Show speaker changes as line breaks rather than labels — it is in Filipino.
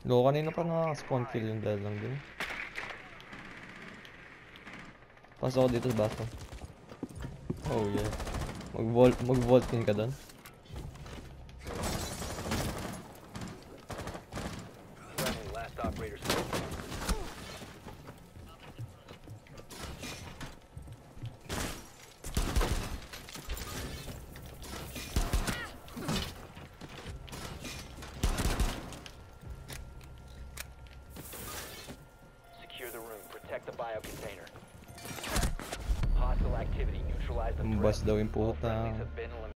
Loko kanina pa nakaka-spawn kill yung dahil lang din. Pasok ako dito sa bathroom. Oh yeah. Mag-vault, mag-vault din ka doon.
Last operator Bust
daw yung.